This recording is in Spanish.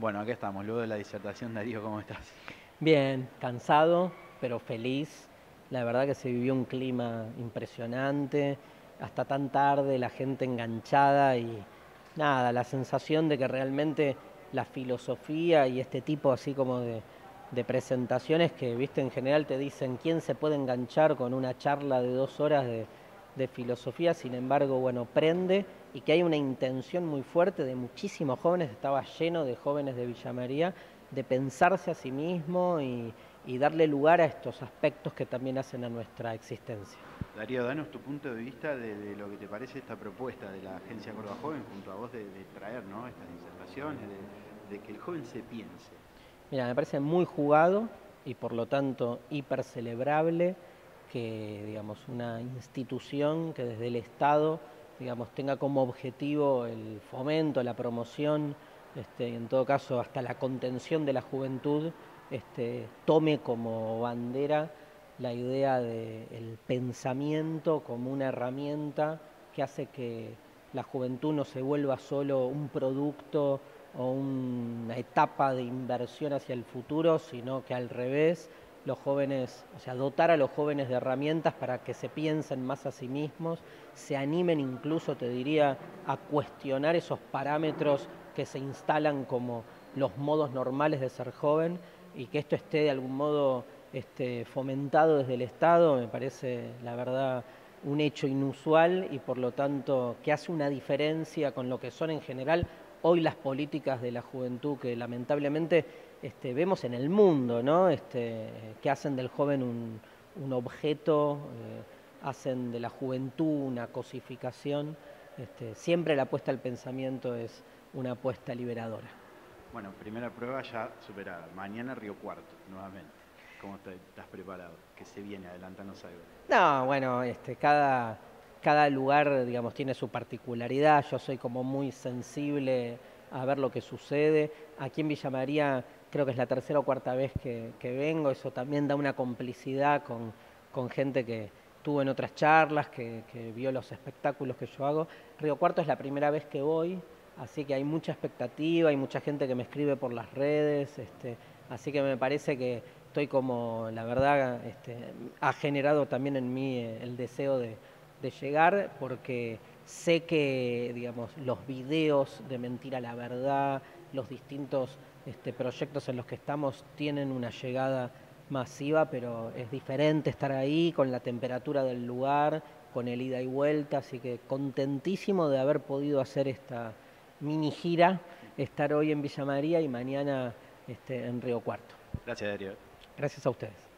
Bueno, aquí estamos, luego de la disertación, Darío, ¿cómo estás? Bien, cansado, pero feliz. La verdad que se vivió un clima impresionante, hasta tan tarde, la gente enganchada y nada, la sensación de que realmente la filosofía y este tipo así como de, presentaciones que, viste, en general te dicen quién se puede enganchar con una charla de dos horas de, de filosofía, sin embargo, bueno, prende y que hay una intención muy fuerte de muchísimos jóvenes, estaba lleno de jóvenes de Villa María, de pensarse a sí mismo y, darle lugar a estos aspectos que también hacen a nuestra existencia. Darío, danos tu punto de vista de, lo que te parece esta propuesta de la Agencia Córdoba Joven junto a vos de, traer ¿no? estas disertaciones, de, que el joven se piense. Mira, me parece muy jugado y por lo tanto hiper celebrable que digamos, una institución que desde el Estado digamos, tenga como objetivo el fomento, la promoción, este, en todo caso hasta la contención de la juventud, este, tome como bandera la idea del pensamiento como una herramienta que hace que la juventud no se vuelva solo un producto o una etapa de inversión hacia el futuro, sino que al revés los jóvenes, o sea, dotar a los jóvenes de herramientas para que se piensen más a sí mismos, se animen incluso, te diría, a cuestionar esos parámetros que se instalan como los modos normales de ser joven y que esto esté de algún modo este, fomentado desde el Estado, me parece, la verdad, un hecho inusual y por lo tanto que hace una diferencia con lo que son en general hoy las políticas de la juventud que lamentablemente este, vemos en el mundo, ¿no? Este, que hacen del joven un, objeto, eh, hacen de la juventud una cosificación. Este, siempre la apuesta al pensamiento es una apuesta liberadora. Bueno, primera prueba ya superada. Mañana Río Cuarto, nuevamente. ¿Cómo estás preparado? ¿Qué se viene? Adelantanos algo. No, bueno, este, cada, cada lugar, digamos, tiene su particularidad. Yo soy como muy sensible a ver lo que sucede. Aquí en Villa María creo que es la tercera o cuarta vez que, vengo, eso también da una complicidad con, gente que tuvo en otras charlas, que, vio los espectáculos que yo hago. Río Cuarto es la primera vez que voy, así que hay mucha expectativa, hay mucha gente que me escribe por las redes, este, así que me parece que estoy como, la verdad, este, ha generado también en mí eh, el deseo de de llegar porque sé que digamos, los videos de Mentira la Verdad, los distintos este, proyectos en los que estamos tienen una llegada masiva, pero es diferente estar ahí con la temperatura del lugar, con el ida y vuelta, así que contentísimo de haber podido hacer esta mini gira, estar hoy en Villa María y mañana este, en Río Cuarto. Gracias, Darío. Gracias a ustedes.